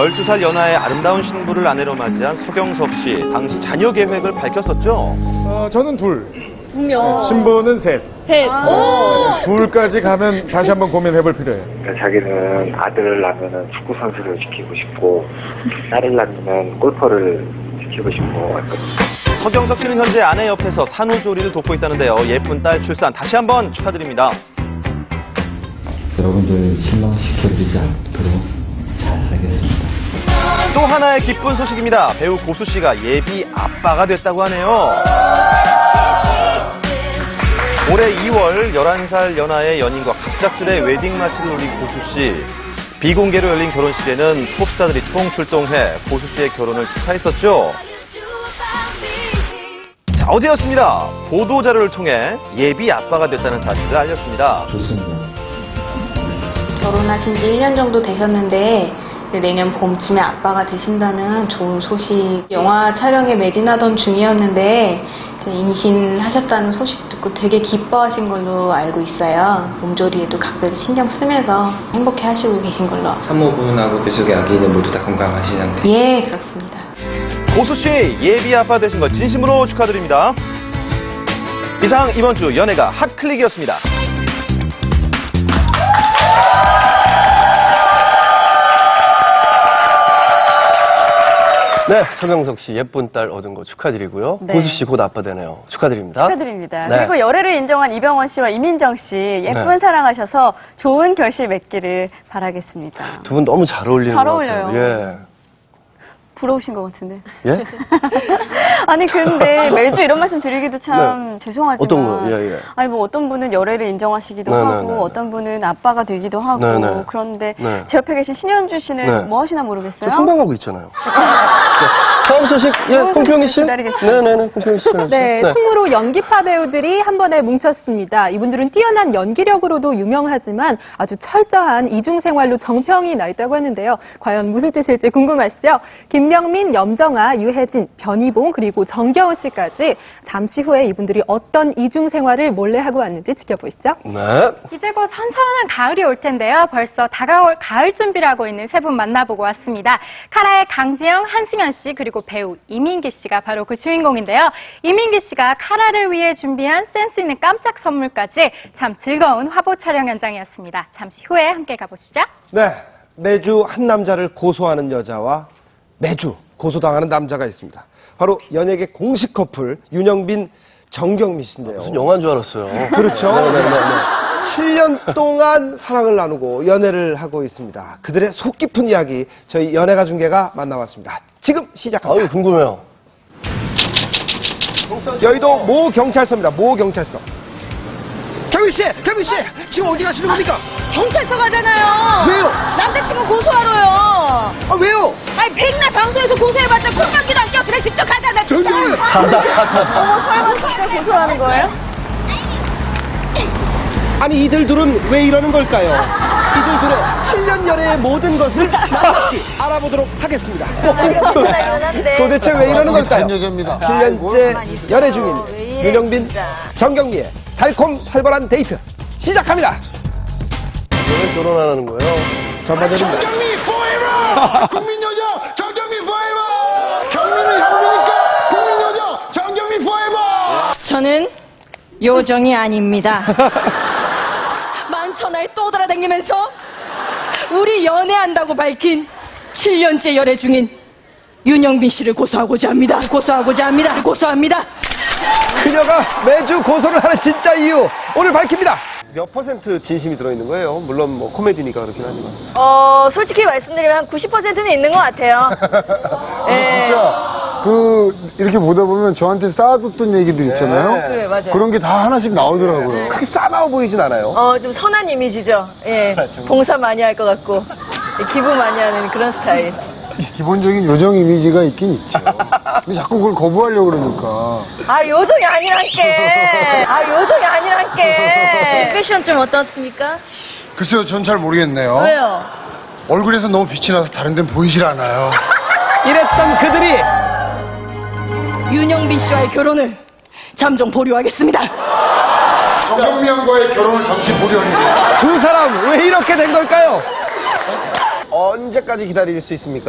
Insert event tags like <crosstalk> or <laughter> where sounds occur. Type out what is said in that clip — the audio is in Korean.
12살 연하의 아름다운 신부를 아내로 맞이한 서경석 씨. 당시 자녀 계획을 밝혔었죠. 어, 저는 둘. 분명. 신부는 셋. 셋. 오! 둘까지 가면 다시 한번 고민해볼 필요해요. 그러니까 자기는 아들을 낳으면 축구 선수를 시키고 싶고 딸을 낳으면 골퍼를 시키고 싶고 서경석 씨는 현재 아내 옆에서 산후조리를 돕고 있다는데요. 예쁜 딸 출산 다시 한번 축하드립니다. 여러분들 실망시켜드리지 않도록 잘 살겠습니다. 또 하나의 기쁜 소식입니다. 배우 고수 씨가 예비 아빠가 됐다고 하네요. 올해 2월 11살 연하의 연인과 갑작스레 웨딩 마치를 올린 고수 씨. 비공개로 열린 결혼식에는 톱스타들이 총 출동해 고수 씨의 결혼을 축하했었죠. 자, 어제였습니다. 보도자료를 통해 예비 아빠가 됐다는 사실을 알렸습니다. 좋습니다. 결혼하신 지 1년 정도 되셨는데 내년 봄쯤에 아빠가 되신다는 좋은 소식. 영화 촬영에 매진하던 중이었는데 임신하셨다는 소식 듣고 되게 기뻐하신 걸로 알고 있어요. 몸조리에도 각별히 신경 쓰면서 행복해 하시고 계신 걸로. 산모분하고 뱃속의 아기는 모두 다 건강하신 상태. 예, 그렇습니다. 고수 씨 예비 아빠 되신 거 진심으로 축하드립니다. 이상 이번 주 연예가 핫클릭이었습니다. 네, 서경석 씨 예쁜 딸 얻은 거 축하드리고요. 네. 고수 씨 곧 아빠 되네요. 축하드립니다. 축하드립니다. 네. 그리고 열애를 인정한 이병헌 씨와 이민정 씨 예쁜 네. 사랑하셔서 좋은 결실 맺기를 바라겠습니다. 두 분 너무 잘 어울리는 잘것 같아요. 어울려요. 부러우신 것 같은데. 예? 예? <laughs> 아니 근데 매주 이런 말씀 드리기도 참 죄송하지만 어떤 거요? 예, 예. 아니 뭐 어떤 분은 열애를 인정하시기도 네, 네, 하고 네, 네. 어떤 분은 아빠가 되기도 하고 네, 네. 그런데 네. 제 옆에 계신 신현주 씨는 네. 뭐 하시나 저 모르겠어요. 생방하고 있잖아요. <laughs> 네. 소식, 예, 소식 씨? 기다리겠습니다. 네네네, 콩평이 씨. <laughs> 네, 충무로 연기파 배우들이 한 번에 뭉쳤습니다. 이분들은 뛰어난 연기력으로도 유명하지만 아주 철저한 이중 생활로 정평이 나 있다고 하는데요. 과연 무슨 뜻일지 궁금하시죠? 김명민, 염정아, 유혜진, 변희봉 그리고 정겨운 씨까지 잠시 후에 이분들이 어떤 이중 생활을 몰래 하고 왔는지 지켜보시죠. 네. 이제 곧 선선한 가을이 올 텐데요. 벌써 다가올 가을 준비를 하고 있는 세 분 만나보고 왔습니다. 카라의 강지영, 한승현 씨 그리고 배우 이민기 씨가 바로 그 주인공인데요. 이민기 씨가 카라를 위해 준비한 센스 있는 깜짝 선물까지 참 즐거운 화보 촬영 현장이었습니다. 잠시 후에 함께 가보시죠. 네, 매주 한 남자를 고소하는 여자와 매주 고소당하는 남자가 있습니다. 바로 연예계 공식 커플 윤영빈, 정경미 씨인데요. 무슨 영화인 줄 알았어요. 그렇죠. 네 네 네. 7년 동안 사랑을 나누고 연애를 하고 있습니다. 그들의 속 깊은 이야기 저희 연예가 중계가 만나봤습니다. 지금 시작합니다. 아유, 궁금해요. 여의도 모 경찰서입니다. 모 경찰서. 경미 씨, 경미 씨, 지금 어디 가시는 겁니까? 경찰서 가잖아요. 왜요? 남자친구 고소하러요. 아 왜요? 아니 백날 방송에서 고소해봤자 콧방귀도 안 껴. 그래 직접 가자. 저기요. 설마 진짜 고소하는 거예요? 아니 이들 둘은 왜 이러는 걸까요? 이들 둘의 7년 연애의 모든 것을 같이 알아보도록 하겠습니다. 도대체 왜 이러는 걸까요? 7년째 연애 중인 윤영빈, 정경미의 달콤 살벌한 데이트 시작합니다. 왜 결혼 안 하는 거예요? 전반전입니다. 국민 여자 정경미 포에버! <laughs> 경민은 형이니까 국민 여자 정경미 포에버! 저는 요정이 아닙니다. <laughs> 만천하에 떠돌아다니면서 우리 연애한다고 밝힌 7년째 연애 중인 윤영빈 씨를 고소하고자 합니다. 고소하고자 합니다. 고소합니다. 그녀가 매주 고소를 하는 진짜 이유 오늘 밝힙니다. 몇 퍼센트 진심이 들어있는 거예요? 물론 뭐 코미디니까 그렇긴 하지만. 어 솔직히 말씀드리면 한 90%는 있는 것 같아요. 예. <laughs> 진짜 그 이렇게 보다 보면 저한테 쌓아뒀던 얘기들 있잖아요. 네. 그래, 맞아요. 그런 게 다 하나씩 나오더라고요. 그렇게 싸나워 보이진 않아요. 어, 좀 선한 이미지죠. 예. 봉사 많이 할 것 같고, 기부 많이 하는 그런 스타일. 기본적인 요정 이미지가 있긴 있죠. 근데 자꾸 그걸 거부하려고 그러니까. 아, 요정이 아니란 게. 아, 요정이 아니란 게. <laughs> 패션 좀 어떻습니까? 글쎄요, 전 잘 모르겠네요. 왜요? 얼굴에서 너무 빛이 나서 다른 데는 보이질 않아요. <laughs> 이랬던 그들이 윤영빈 씨와의 결혼을 잠정 보류하겠습니다. 정경미 양과의 결혼을 잠시 보려니 두 사람 왜 이렇게 된 걸까요? 언제까지 기다릴 수 있습니까?